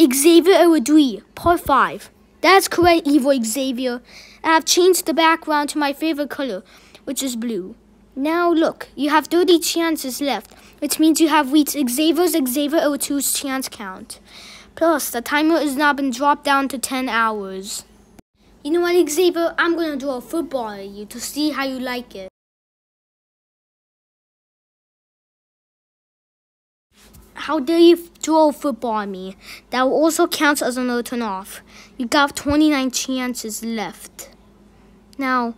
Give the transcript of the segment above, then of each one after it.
Xzavier Ewadui, part 5. That's correct, Evil Xzavier. I have changed the background to my favorite color, which is blue. Now look, you have 30 chances left, which means you have reached Xzavier's Xzavier 02's chance count. Plus, the timer has now been dropped down to 10 hours. You know what, Xzavier? I'm gonna throw a football at you to see how you like it. How dare you throw football at me? That also count as another turn off. You got 29 chances left. Now,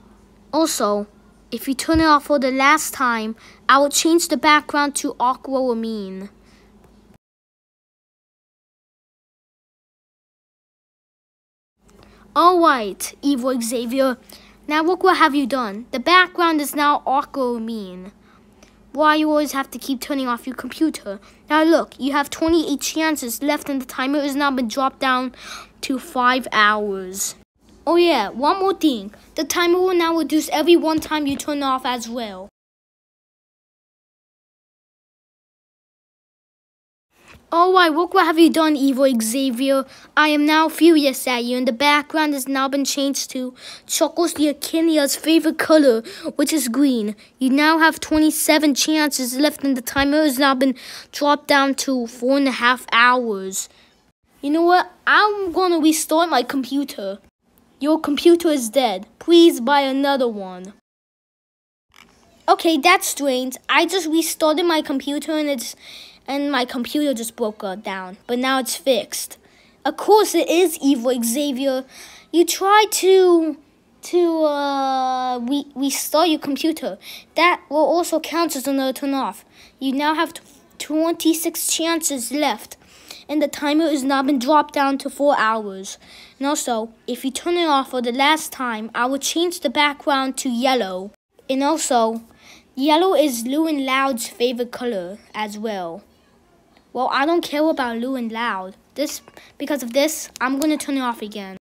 also, if you turn it off for the last time, I will change the background to aquamarine. Alright, Evil Xzavier. Now look what have you done. The background is now aquamarine. Why you always have to keep turning off your computer? Now look, you have 28 chances left and the timer has now been dropped down to 5 hours. Oh yeah, one more thing. The timer will now reduce every one time you turn off as well. Oh, why, look what have you done, evil Xzavier. I am now furious at you, and the background has now been changed to Chuckles the favorite color, which is green. You now have 27 chances left, and the timer has now been dropped down to four and a half hours. You know what? I'm gonna restart my computer. Your computer is dead. Please buy another one. Okay, that's strange. I just restarted my computer and it's and my computer just broke down, but now it's fixed. Of course it is evil, Xzavier. You try to to uh re restart your computer. That will also count as another turn off. You now have 26 chances left, and the timer has now been dropped down to 4 hours. And also, if you turn it off for the last time, I will change the background to yellow. And also, yellow is Luan Loud's favorite color as well. Well, I don't care about Luan Loud. This because of this, I'm gonna turn it off again.